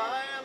I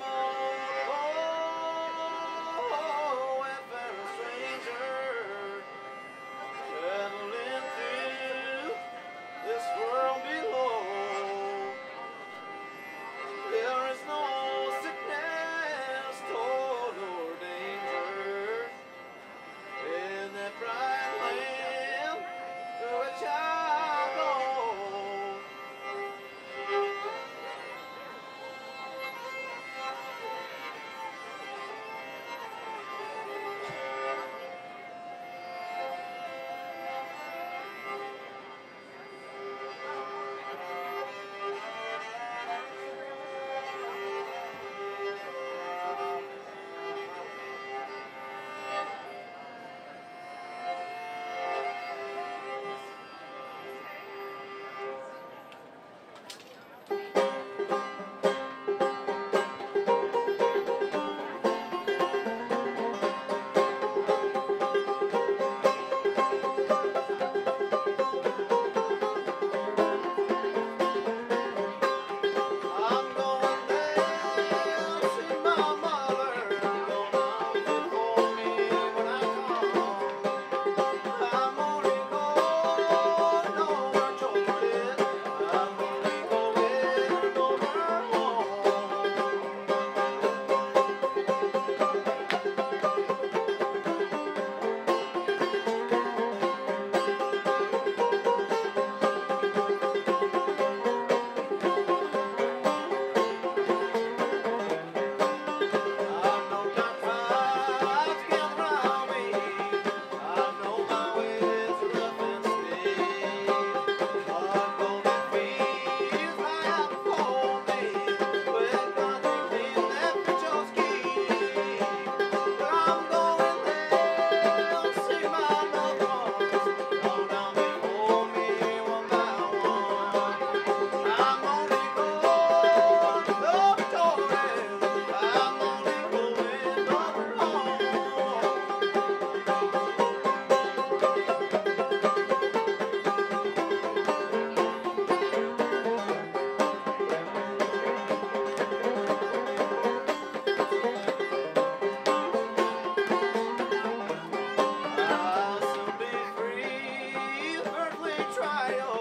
earthly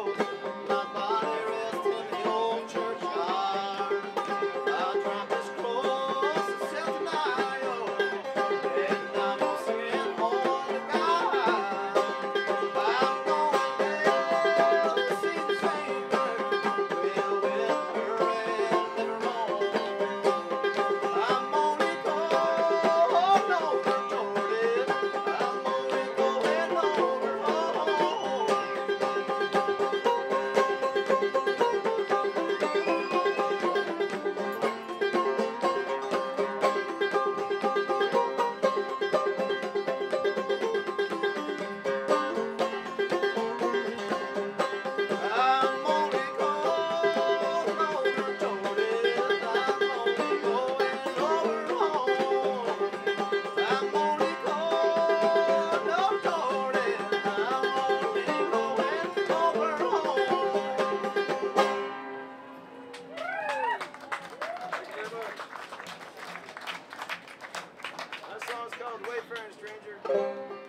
Wayfaring Stranger.